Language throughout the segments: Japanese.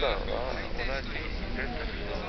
だろうな同じレタスの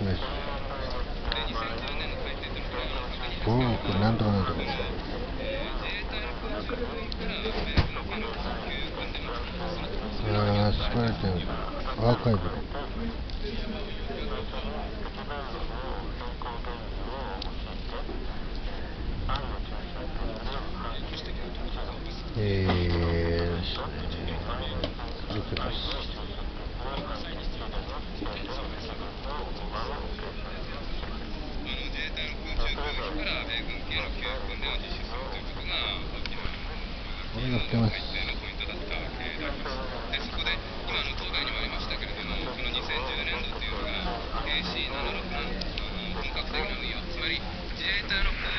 お願いします5億なんとかなんとかああ疲れてる。アーカイブえー、見てますま、教育訓練を実施するということがま、基本的にだったわけであります。でそこで今の東大にもありましたけれどもこの2010年度というのが AC76 な本格的な運用つまり自衛隊の空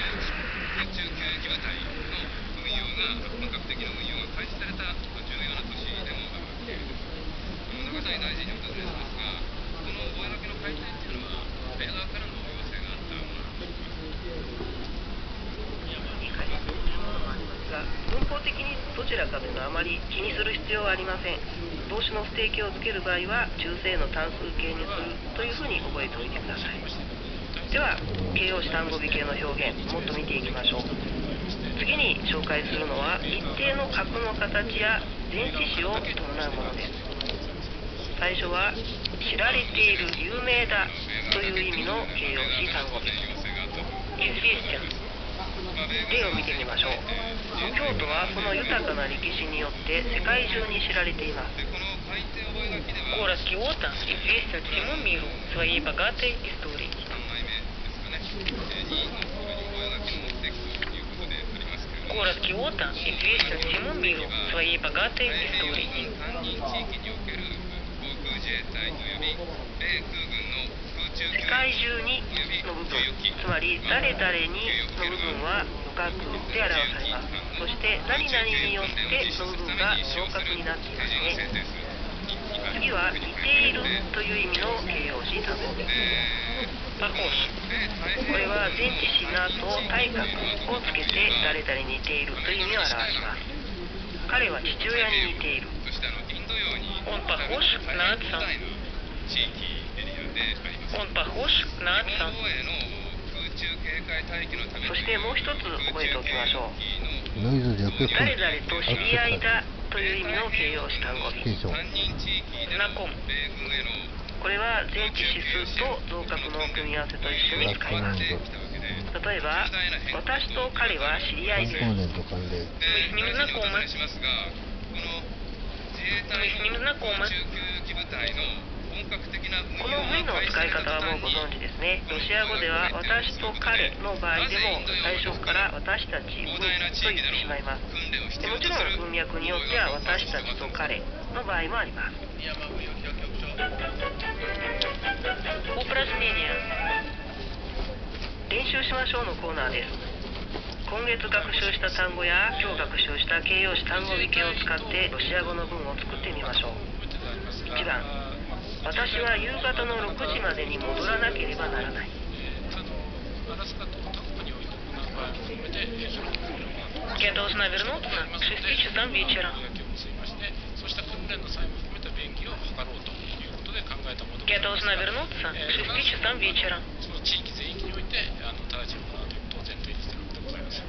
中給油場隊の運用が本格的な運用が開始された重要な年でもあるわけです中谷大臣にお尋ねしますがこの覚書の改定というのは米側からの要請があったものなんでしょうが文法的にどちらかというのはあまり気にする必要はありません。動詞の不定形をつける場合は中性の単数形にするというふうに覚えておいてください。では形容詞単語尾形の表現もっと見ていきましょう。次に紹介するのは一定の格の形や電子詞を伴うものです。最初は知られている有名だという意味の形容詞単語尾形例を見てみましょう京都はその豊かな歴史によって世界中に知られています Город Киото известен всему миру своей богатой историей. Город Киото известен всему миру своей богатой историей. 世界中にの部分つまり誰々にの部分は無角で表されますそして何々によっての部分が昇格になっていますね次は似ているという意味の形容詞単語です Похож. これは前置詞の後対角をつけて誰々に似ているという意味を表します彼は父親に似ている Он похож на отца. Он похож на отца. そしてもう一つ覚えておきましょうノイズでよく誰々と知り合いだという意味の形容詞単語継承 Знаком. これは前置詞数と同格の組み合わせと一緒に使います例えば私と彼は知り合いですコンポーネント関連 Мы с ним この V の使い方はもうご存知ですねロシア語では私と彼の場合でも最初から私たち V と言ってしまいます。でもちろん文脈によっては私たちと彼の場合もあります。練習しましょうのコーナーです。今月学習した単語や今日学習した形容詞単語引きを使ってロシア語の文を作ってみましょう。1番。私は夕方の6時までに戻らなければならない Я должна вернуться к 6 часам вечера. Я должна вернуться к 6 часам вечера. その地域全域においてあの直ちに行うということを前提にしているわけでございます。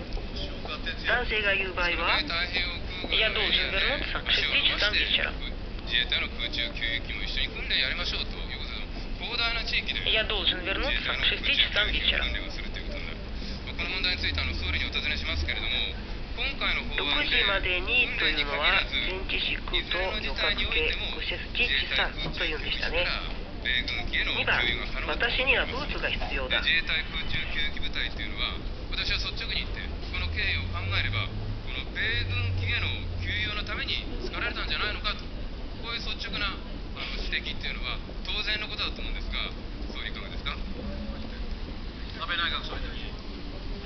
男性が言う場合は Я должен вернуться к 6 часам вечера. 自衛隊の空中給油機も一緒に訓練やりましょうということで広大な地域で自衛隊の空中給油機の訓練をするということになるこの問題についてあの総理にお尋ねしますけれども今回の法案で訓練に限らずいずの事態においても自衛隊空中給油機から米軍機への給油私にはブーツが必要だ。自衛隊空中給油機部隊というのは私は率直に言ってこの経緯を考えればこの米軍機への給油のために作られたんじゃないのかと。こういう率直なあの指摘っていうのは当然のことだと思うんですが総理いかがですか？安倍内閣総理大臣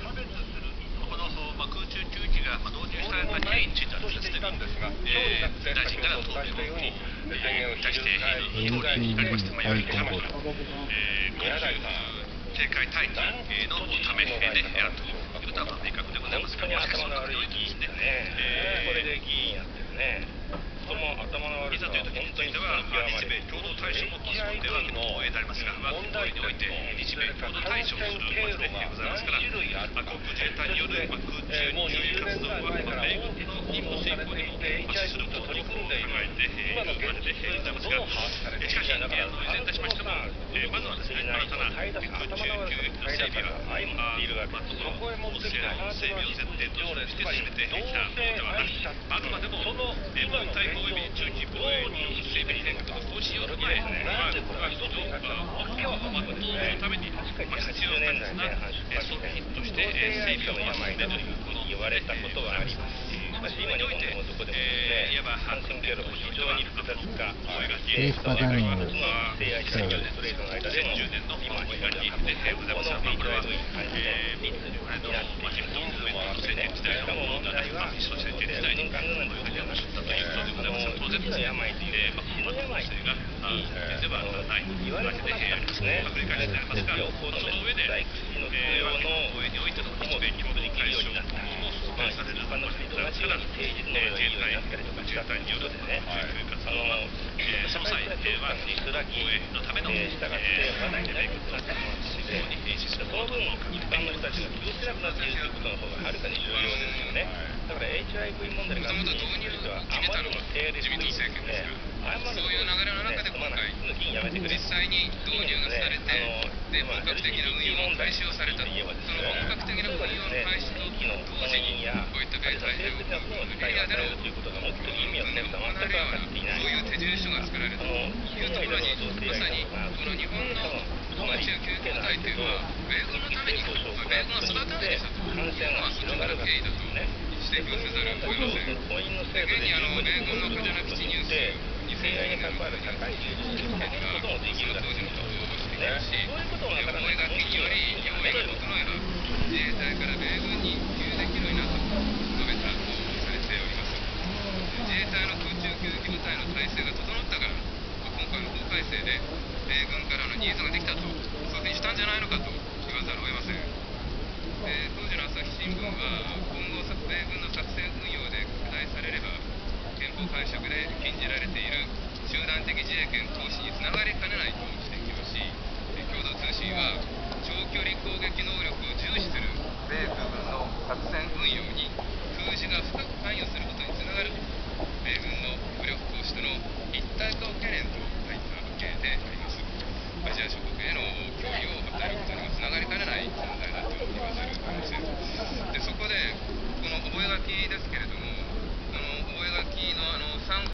差別するこの、まあ、空中給油機が、まあ、導入された経緯についてはですね、えー、大臣から答弁を、えー、対して、えー、答弁になりまして、まあ、やはりこの、えー、空中警戒待機えーのためであるということはまあ明確でございますが、すね、えー、これで議員やってるね。その頭の悪いざという時については、まあ、日米共同対処もパソコンではもうなりますが、まあ、問題において日米共同対処するわけでございますから、航空自衛隊による、空中給油活動は、米軍の任務遂行にもまあ資することを考えて、えー、いるわけでございますが、しかし、えー、依然としましても、えー、まずはですね、新たな空中給油整備は、まあ、まあ、その法制の整備を前提として進めてきたものではなく、あくまでも、えー、防対防衛中期防衛による整備変革の方針を踏まえ、まあ、ここが一つ、まあ、目標をまとめるために、まあ、必要不可欠な、えー、装備品として、えー、整備をまとめるというこの言われたことがあります。しかし今において、えー、いわば反戦経路も非常に複雑化、エースパターニング西愛産業ストレートの間でも、10年の今、非常に出てございますが、これは、えー、密これの、まあ、日本の戦時代のものではなく、まあ、初戦時代に、こういうふうにはなかったということでございますが、当然ですね、えー、まあ、の、はいわけでありますね。繰り返しになりますが、その上で、えー、我が防衛においての日米共同対処も想定されるわけでございますから、えー、自衛隊、自衛隊による、ね、救活動は、えー、その際、えー、我が国防衛のための、えー、米軍の非常に演出するものと一般の人たちが気にしなくなっているということの方がはるかに重要ですよね。だから HIV 問題がもともと導入を決めたのが自民党政権ですから、そういう流れの中で今回、実際に導入がされて、で本格的な運用も開始をされた、その本格的な運用の開始と同時に、こういった米太平洋のエリアでの運用が行われるような、そういう手順書が作られたというところに、まさにこの日本の空中救急隊というのは、米軍のために、ま、米軍が育て上げたというのは率直な経緯だと指摘をせざるを得ません。現にあの米軍のカジャナ基地ニュース、2012年の9月にが、その当時のことを指摘し、思いがけにより用意が整えば、自衛隊から米軍に給油できるようになったと述べたとされております。自衛隊の空中救急部隊の体制が整ったから、今回の法改正で米軍からのニーズができたと、そういうふうにしたんじゃないのかと言わざるを得ません。えー当時の朝日新聞は今後米軍の作戦運用で拡大されれば憲法解釈で禁じられている集団的自衛権行使につながりかねないと指摘をし共同通信は長距離攻撃能力を重視する米空軍の作戦運用に空自が深く関与することにつながる米軍の武力行使との一体化を懸念と書いたわけでありますアジア諸国への脅威を与えることにもつながりかねない問題だと言わざるを得ませんでそこでこの覚書ですけれども書きの,あの参考